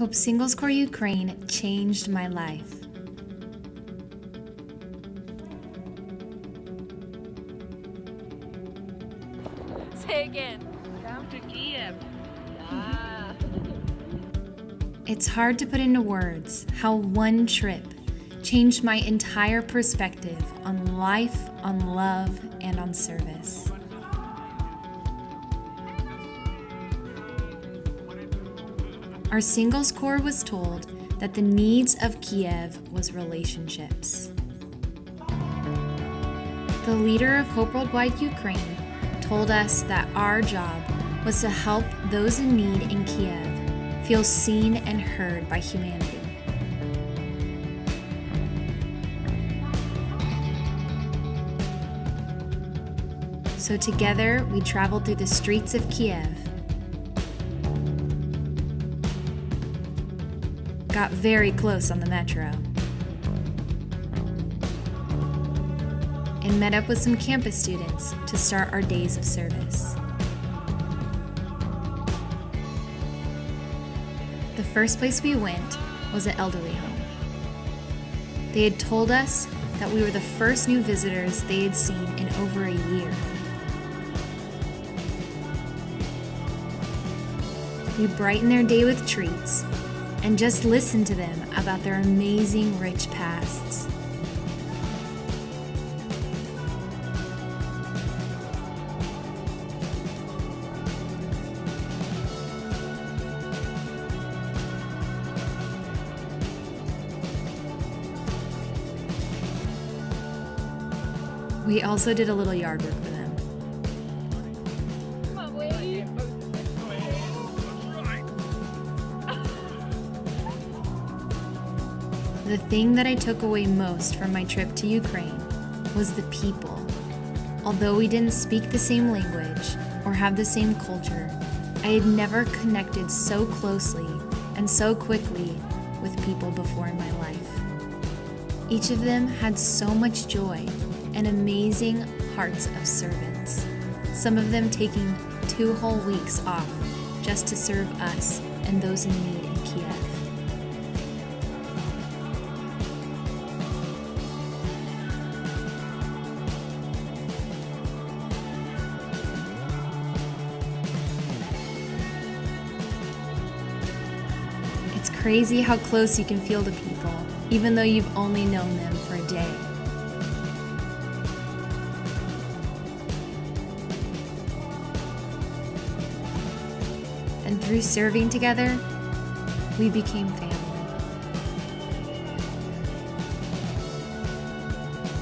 Hope Singles Corps Ukraine changed my life. Say again. Come to Kiev. Yeah. It's hard to put into words how one trip changed my entire perspective on life, on love, and on service. Our singles corps was told that the needs of Kiev was relationships. The leader of Hope Worldwide Ukraine told us that our job was to help those in need in Kiev feel seen and heard by humanity. So together we traveled through the streets of Kiev, got very close on the metro, and met up with some campus students to start our days of service. The first place we went was an elderly home. They had told us that we were the first new visitors they had seen in over a year. We brightened their day with treats and just listen to them about their amazing rich pasts. We also did a little yard work for them. The thing that I took away most from my trip to Ukraine was the people. Although we didn't speak the same language or have the same culture, I had never connected so closely and so quickly with people before in my life. Each of them had so much joy and amazing hearts of servants, some of them taking two whole weeks off just to serve us and those in need in Kiev. Crazy how close you can feel to people, even though you've only known them for a day. And through serving together, we became family.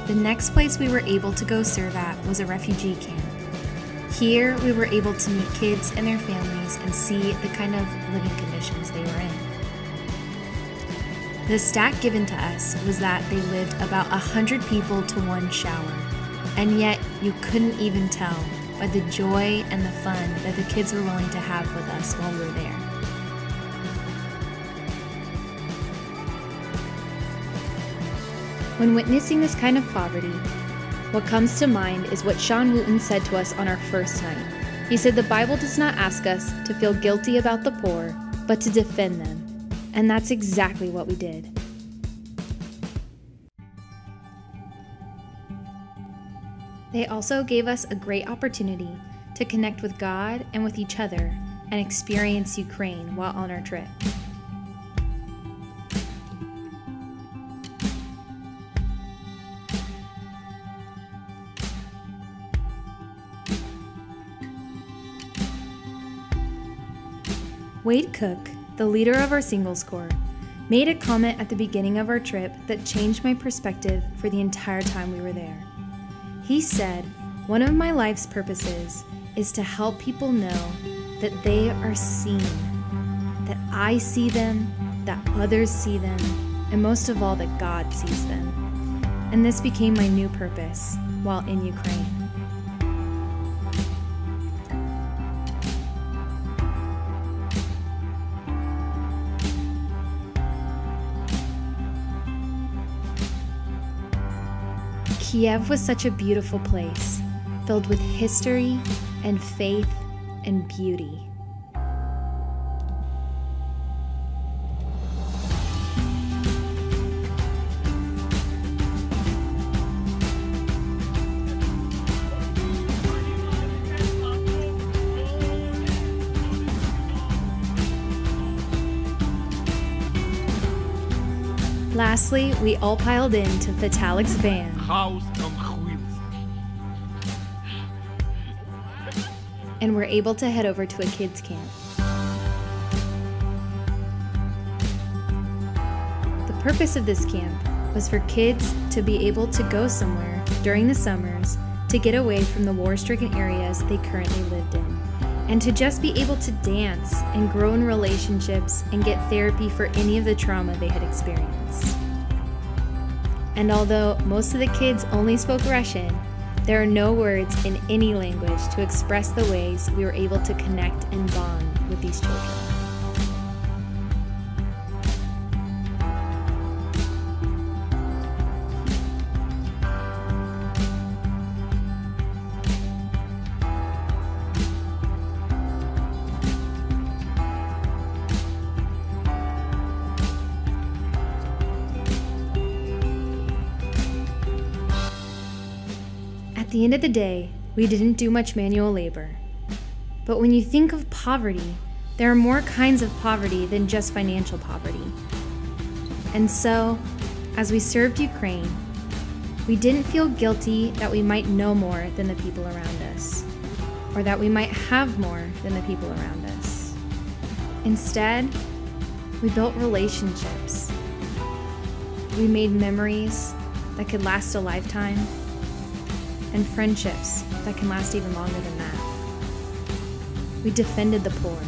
The next place we were able to go serve at was a refugee camp. Here, we were able to meet kids and their families and see the kind of living conditions they were in. The stat given to us was that they lived about 100 people to one shower, and yet you couldn't even tell by the joy and the fun that the kids were willing to have with us while we were there. When witnessing this kind of poverty, what comes to mind is what Sean Wooten said to us on our first night. He said the Bible does not ask us to feel guilty about the poor, but to defend them. And that's exactly what we did. They also gave us a great opportunity to connect with God and with each other and experience Ukraine while on our trip. Wade Cook, the leader of our singles corps, made a comment at the beginning of our trip that changed my perspective for the entire time we were there. He said, One of my life's purposes is to help people know that they are seen, that I see them, that others see them, and most of all, that God sees them. And this became my new purpose while in Ukraine. Kiev was such a beautiful place, filled with history and faith and beauty. Lastly, we all piled into Vitalik's van. House on wheels. and were able to head over to a kids' camp. The purpose of this camp was for kids to be able to go somewhere during the summers to get away from the war stricken areas they currently lived in, and to just be able to dance and grow in relationships and get therapy for any of the trauma they had experienced. And although most of the kids only spoke Russian, there are no words in any language to express the ways we were able to connect and bond with these children. The end of the day, we didn't do much manual labor. But when you think of poverty, there are more kinds of poverty than just financial poverty. And so, as we served Ukraine, we didn't feel guilty that we might know more than the people around us, or that we might have more than the people around us. Instead, we built relationships. We made memories that could last a lifetime and friendships that can last even longer than that. We defended the poor